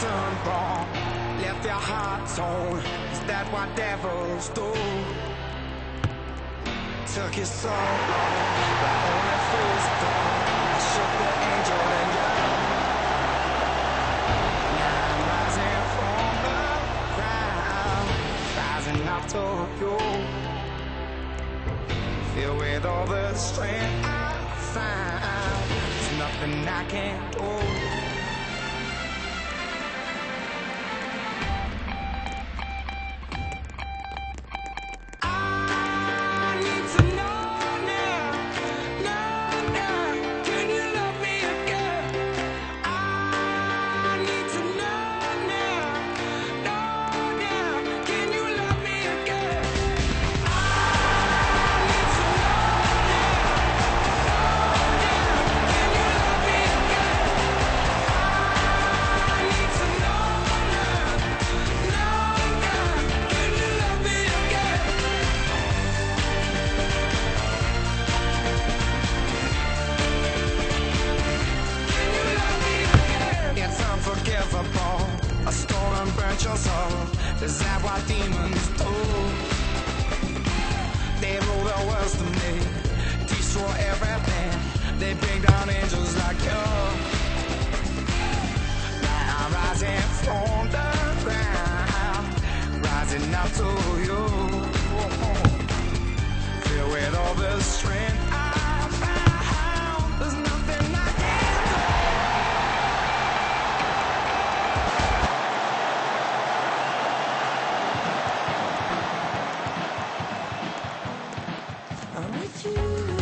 done wrong? Left your heart torn. Is that what devils do? Took you so long, but only fools do. I shook the angel in you. Now I'm rising from the ground, rising up to you. Filled with all the strength I found, there's nothing I can't do. That what demons do? They rule the world to me, destroy everything. They bring down angels like you. Now I'm rising from the ground, rising up to you. Filled with all the strength to